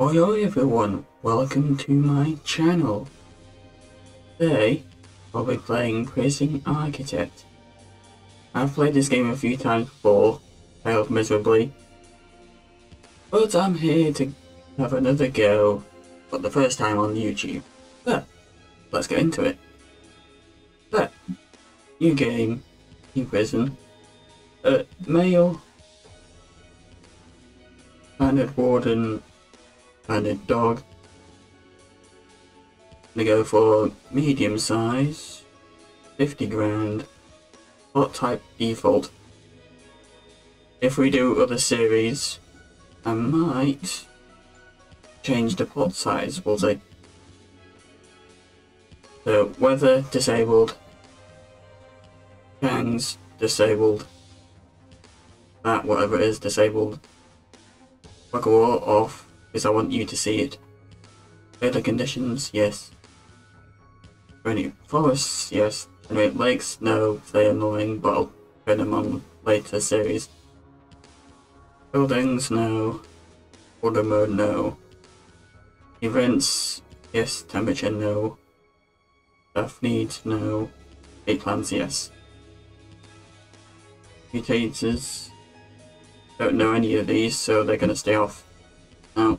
Oi everyone, welcome to my channel. Today, I'll be playing Prison Architect. I've played this game a few times before, failed miserably. But I'm here to have another go, but the first time on YouTube. But, let's get into it. But, new game, new prison, uh, male, standard warden, standard dog. Gonna go for medium size, 50 grand, plot type default. If we do other series, I might change the plot size, we'll see. So, weather disabled, gangs disabled, that whatever it is disabled, Bug war off, because I want you to see it. Weather conditions, yes. Any forests, yes. Generate lakes, no, they're annoying, but I'll turn them on later series. Buildings, no. Order mode, no. Events, yes. Temperature, no. Stuff needs, no. Eight plans, yes. Mutators, don't know any of these, so they're gonna stay off. Now,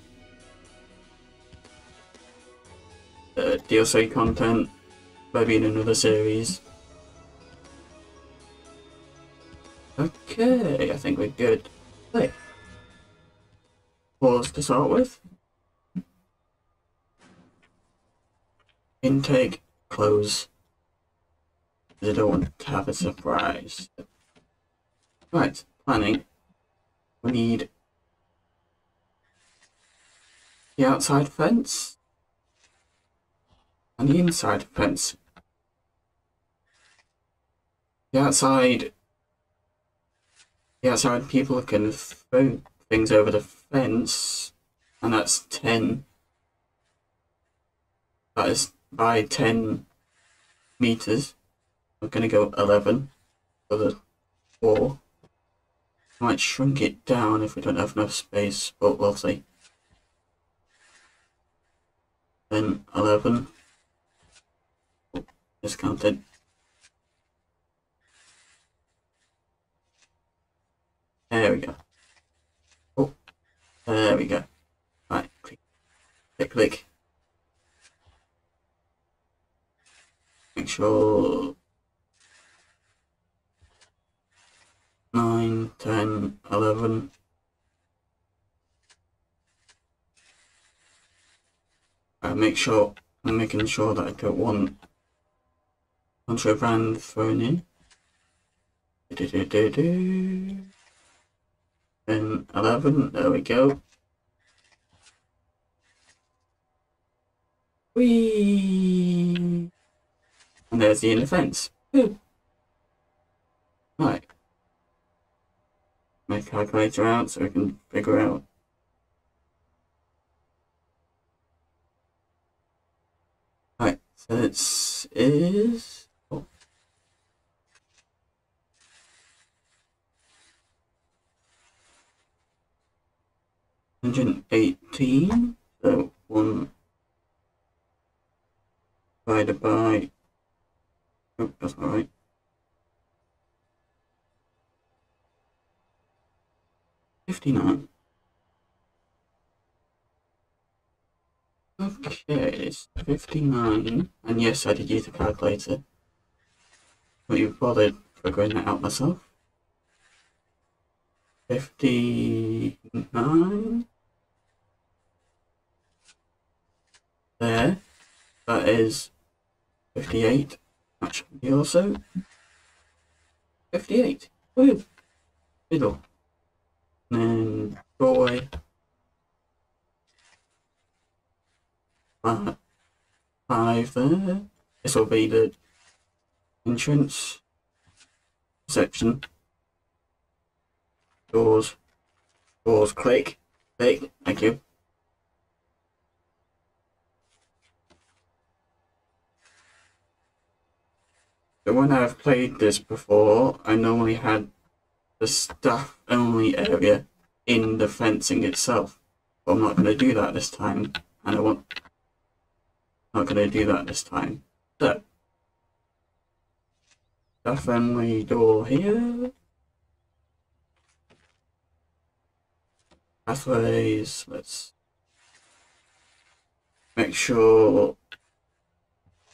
uh, DLC content, maybe in another series. Okay, I think we're good. Play. Pause to start with. Intake, close. I don't want to have a surprise. Right, planning. We need the outside fence and the inside fence. The outside, the outside people can throw things over the fence, and that's 10. That is by 10 meters. I'm going to go 11 for the wall. Might shrink it down if we don't have enough space, but we'll see. Then 11. Oh, discounted. There we go. Oh, there we go. Right, click, click, click. Make sure 9, 10, 11. Uh, make sure, I'm making sure that I don't want contraband thrown in. Do, do, do, do. Then 11, there we go. Whee! And there's the inner fence. Right my calculator out so I can figure out Right, so this is oh. Hundred eighteen, so one divided by oh that's not right. 59. Okay, it's 59. And yes, I did use a calculator. But you bothered figuring that out myself. 59. There. That is 58. That should be also 58. Woo! Middle and doorway. Uh, five there. This will be the entrance section. Doors. Doors click. Click. Thank you. So when I've played this before, I normally had the staff only area in the fencing itself. But I'm not going to do that this time, and I want not going to do that this time. So, definitely door here. Pathways, let's make sure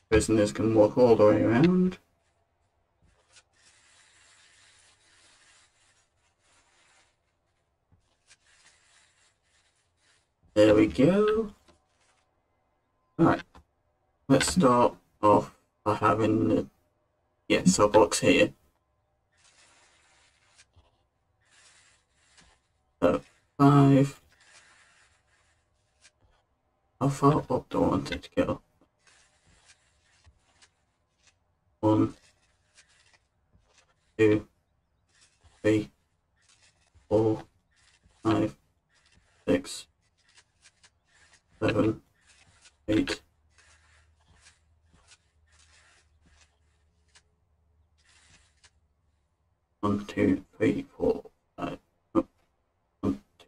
prisoners can walk all the way around. There we go. Alright, let's start off by having the yeah, box here. So, five. How far up do I want it to go? One, two, three, four, five, six, seven, eight. One, two, three, four, five. One, two,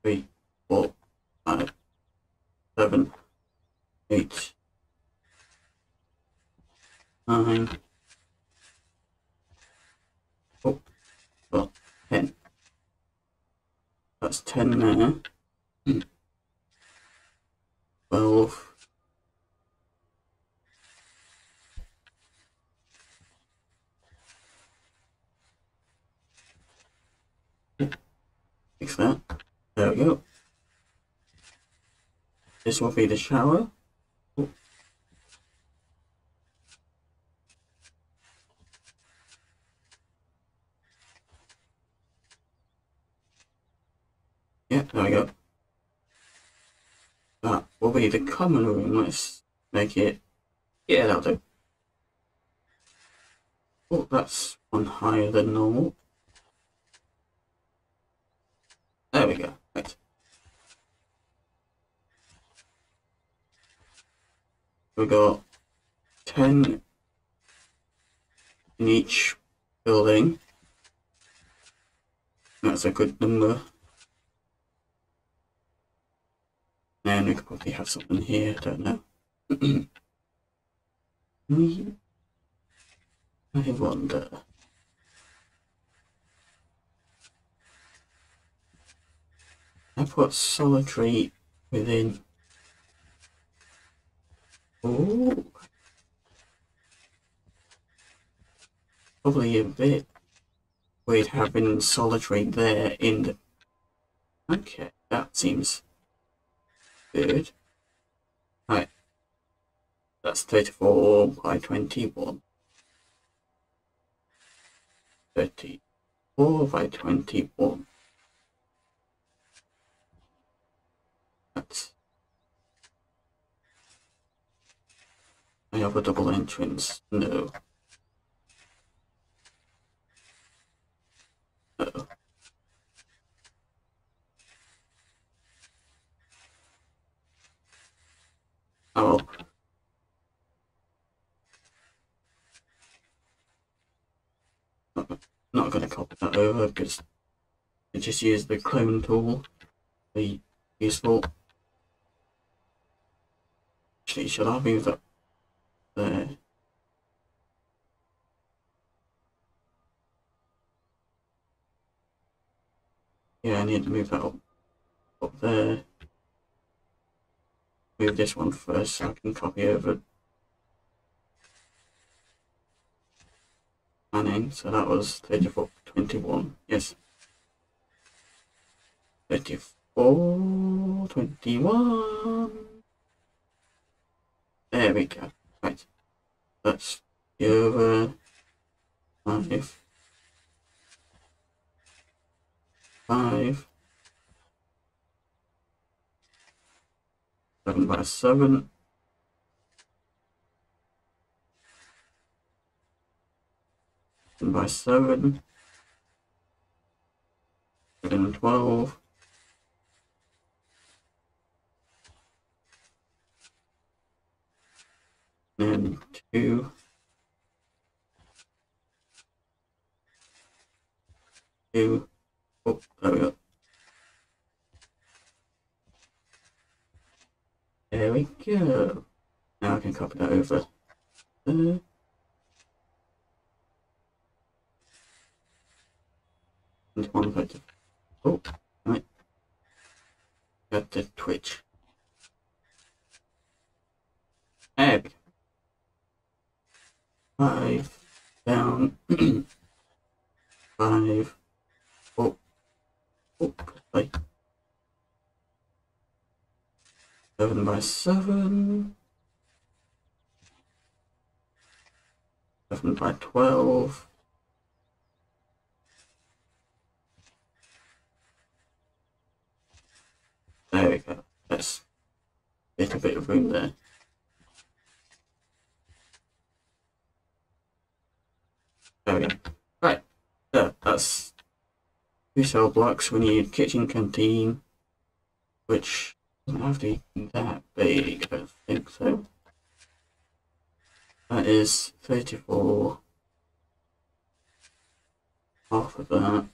three, four, five, seven, eight, nine. Oh, well, ten. That's ten there. Hmm. Twelve. Fix that. There we go. This will be the shower. Yeah, there we go. That will be the common room. Let's make it. Yeah, that'll do. Oh, that's one higher than normal. There we go. Right. We got 10 in each building. That's a good number. And we could probably have something here, I don't know. Hmm. I wonder. I put solitary within. Oh, probably a bit weird having solitary there in the. Okay, that seems good. Right, that's 34 by 21. 34 by 21. That's I have a double entrance. No. No. Oh. Not, not gonna copy that over because I just use the clone tool. Be useful. Actually, should I move that there? Yeah, I need to move that up, up there. Move this one first so I can copy over planning. So that was 34, 21. Yes. 34, 21. There we go. That's over five. Five. Seven by seven. Seven by. Seven and twelve. And two. Two. Oh, there we go. There we go. Now I can copy that over. Uh, into one photo. Oh, right. Got the Twitch. Egg. Five. Down. Five. Oh. Oh, play. Seven by seven. Seven by twelve. There we go. That's a little bit of room there. There we go. Right. So that's two cell blocks. We need kitchen canteen, which doesn't have to be that big, I don't think so. That is 34 half of that.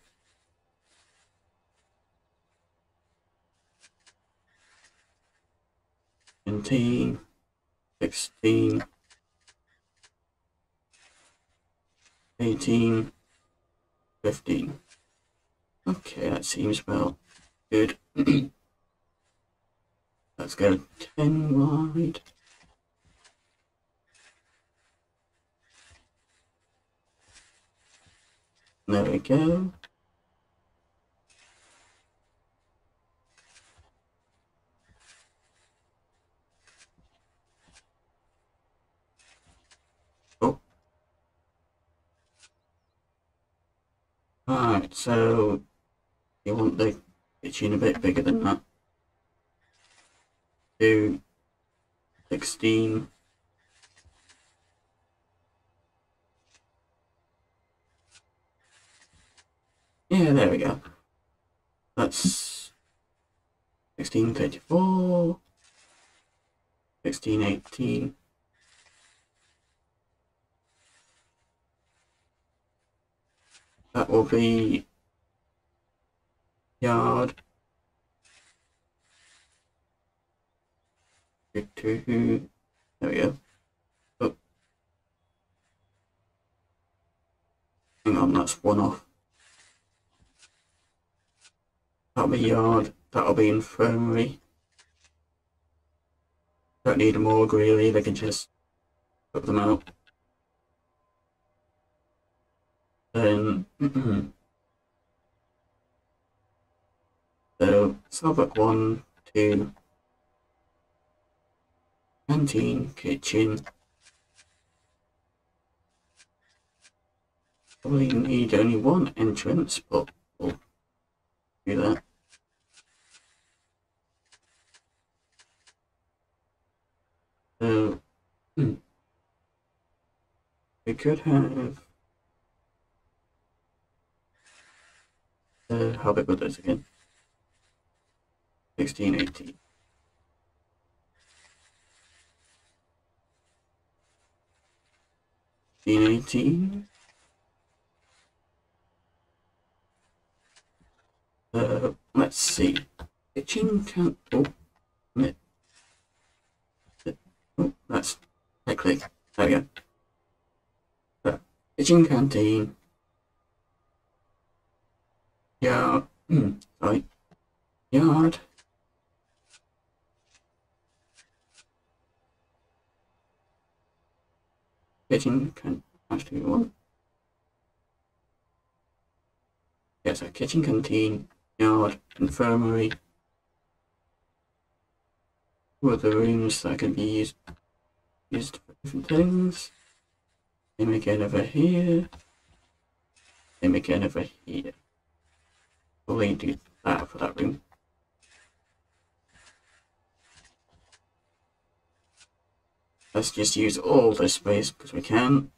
Seventeen, sixteen, eighteen, fifteen. Okay, that seems about good. Let's go 10 wide. There we go. Oh. Alright, so you want the kitchen a bit bigger than that. Do 16. Yeah, there we go. That's 1634, 1618. That will be yard. Two, there we go. Oh. Hang on, that's one off. That'll be yard, that'll be infirmary. Don't need them all really, they can just put them out. Then, so, Starbuck 1, 2, canteen, kitchen. Probably need only one entrance, but we'll do that. So, we could have. Uh, how big was this again? 16, 18. Eighteen. Uh, let's see. Kitchen can. Oh. Oh, that's right click. There we go. Uh, kitchen canteen. Yeah. Mm. sorry. Yard. Kitchen can actually. Yes, a kitchen canteen, yard, infirmary. Two other rooms that can be used used for different things. Same again over here. Same again over here. We'll do that for that room. Let's just use all this space because we can.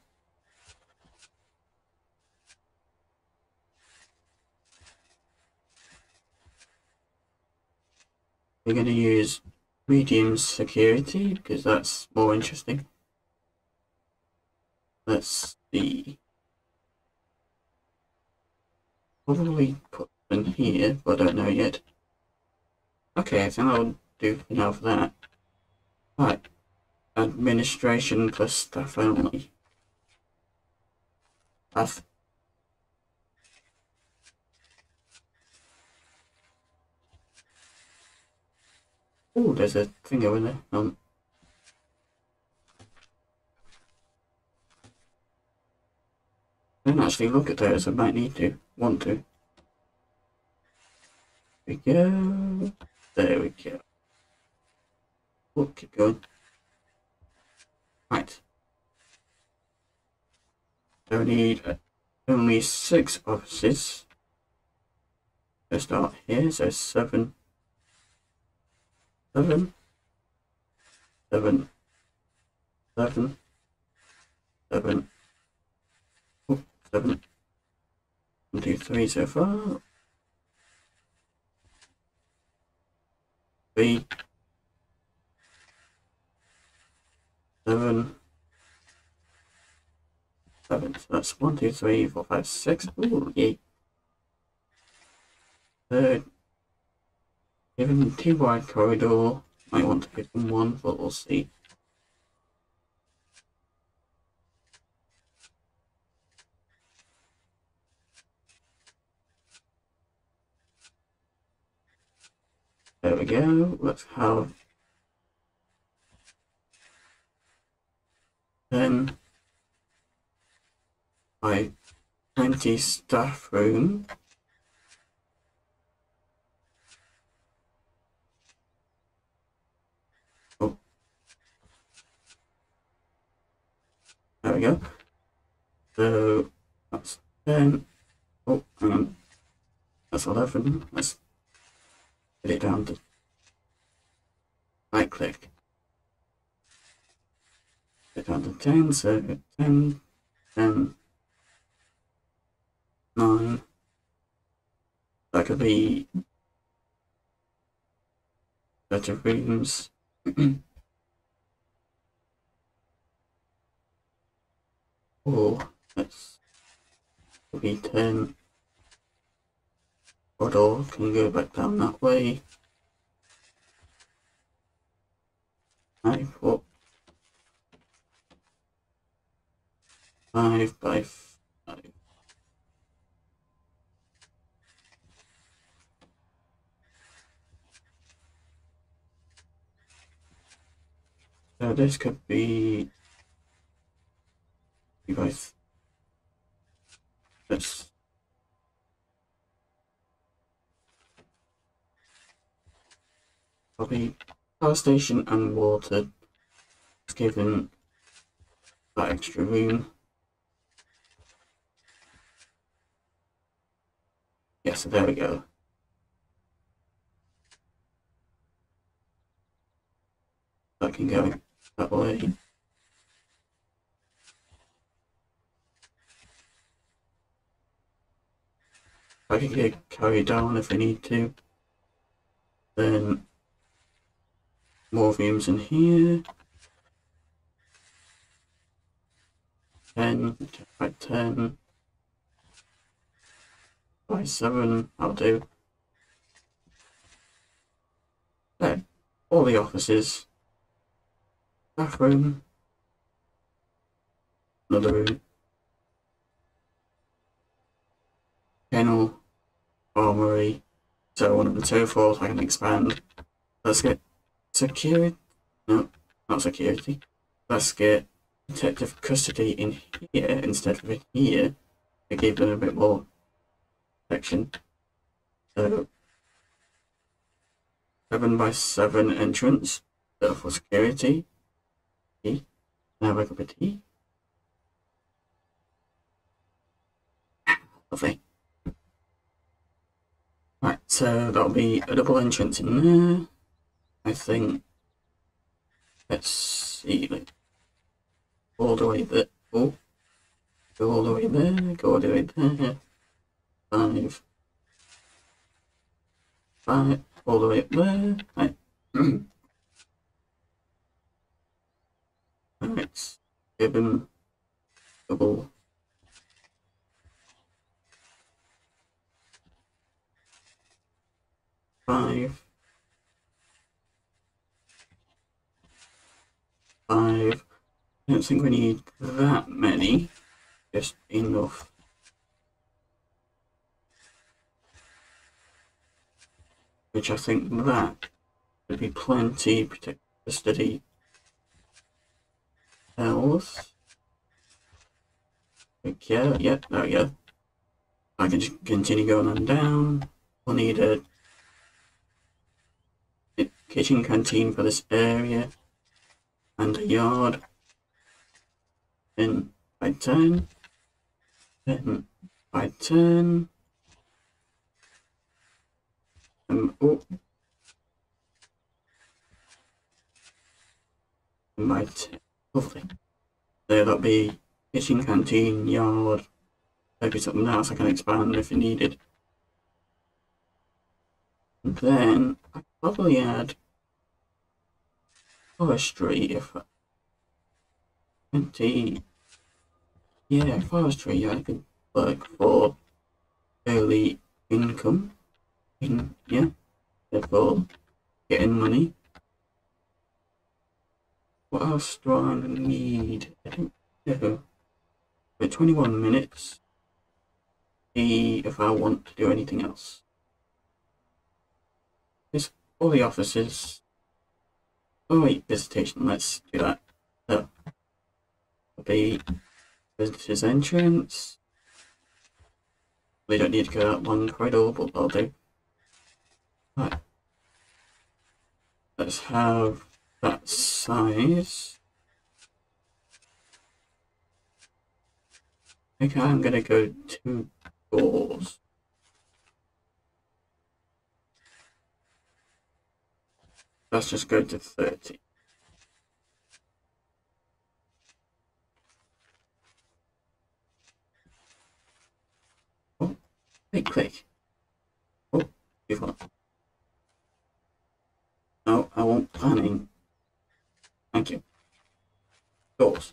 We're going to use medium security because that's more interesting. Let's see. Probably put them here, but I don't know yet. Okay, I think I'll do for now for that. Right. Administration plus staff only. Staff. Oh, there's a thing over there. Um. I don't actually look at those. I might need to. Want to. There we go. There we go. Keep going. Right. So we need uh, only six offices. Let's start here. So seven, seven, seven, seven, seven, oh, seven. One, two, three so far. Three, seven, seven. So that's one, two, three, four, five, six. Ooh, yay. Third, give him two wide corridor. Might want to give him one, but we'll see. There we go. Let's have then my 20 staff room. Oh. There we go. So that's 10. Oh, hang on. That's 11. Let's get it down to right click. Get down to 10, so 10, 10, 9. That could be better rooms. or let's be 10. Or can go back down that way. Five, four, five by five. So this could be device. This. Power station and water. It's given that extra room. Yeah, so there we go. That can go that way. I can get carried down if I need to. Then more rooms in here. 10 by 10 by 7, I'll do. There, all the offices. Bathroom. Another room. Kennel. Armory. So one of the two floors I can expand. Let's get security. No, not security. Let's get protective custody in here instead of in here. To give them a bit more protection. So, 7 by 7 entrance for security. Tea. Now a cup of tea. Lovely. Right, so that'll be a double entrance in there. I think. Let's see. Like, all the way there. Oh. Go all the way there. Go all the way there. Five. Five. All the way up there. Right. Right. Five. Five. I don't think we need that many. Just enough. Which I think that would be plenty protect custody health. Yeah, yeah, there we go. I can just continue going on down. We'll need a kitchen canteen for this area and a yard. Then by 10, then by 10, um, oh, 10, lovely. There that'll be kitchen, canteen, yard, maybe something else I can expand if needed. And then I probably add forestry if I, 20 yeah forestry I could work for early income. In yeah therefore getting money. What else do I need? I don't know. But 21 minutes see if I want to do anything else. It's all the offices Oh wait, visitation, let's do that. So, the visitor's entrance. We don't need to go that one corridor, but I'll do. Right. Let's have that size. Okay, I'm gonna go two doors. Let's just go to 30. Oh, hey, click. Oh, you've got. No, I want planning. Thank you. Doors.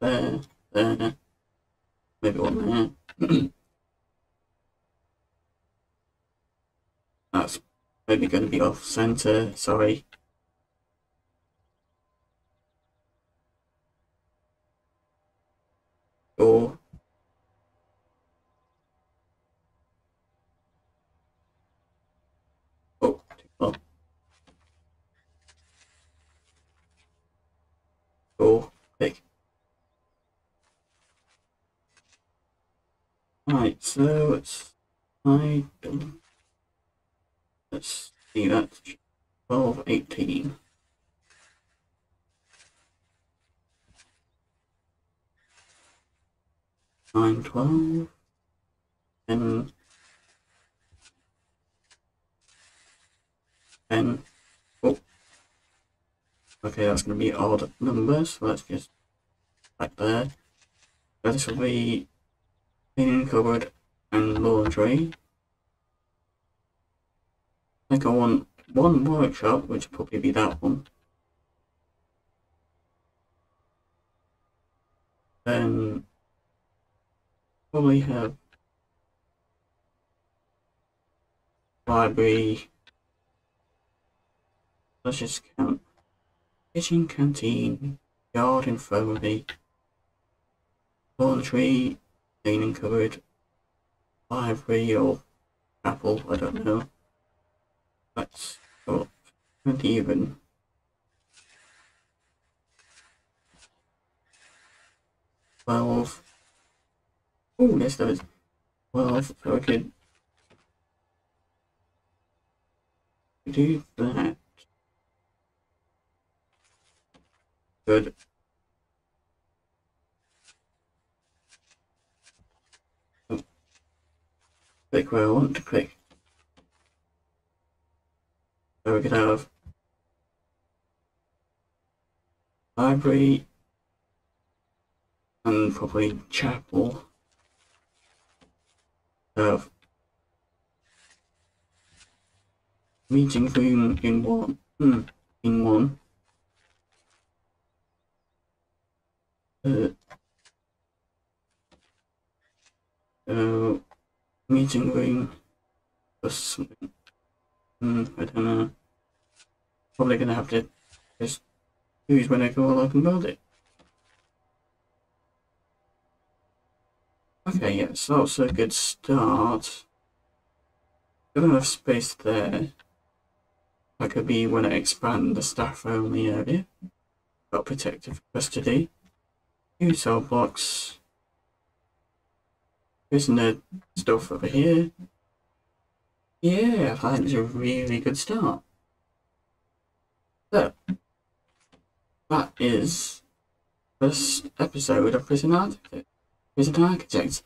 There, there. Maybe one there. That's maybe going to be off center, sorry. Or oh, oh. Right, so it's I don't Let's see, that's 12, 18. Nine, twelve, ten, ten. Oh, okay, that's going to be odd numbers. So let's just back there. So this will be cleaning cupboard and laundry. I think I want one workshop, which will probably be that one. Then probably have library. Let's just count. Kitchen, canteen, yard, infirmary, laundry, cleaning cupboard, library or apple, I don't know. Go not even. Twelve. Oh, yes, there is twelve. So I could do that. Good. Click where I want to click. So we could have library and probably chapel. Have meeting room in one. Hmm, in one. Uh, uh, meeting room something. Hmm, I don't know. Probably gonna have to just Who's when I go I can build it. Okay, yeah, so that's a good start. Got enough space there. That could be when I expand the staff only area. Got protective custody. Two cell blocks. The stuff over here. Yeah, I think it's a really good start. So, that is first episode of Prison Architect. Prison Architect.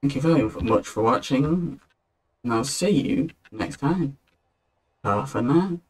Thank you very much for watching, and I'll see you next time. Bye for now.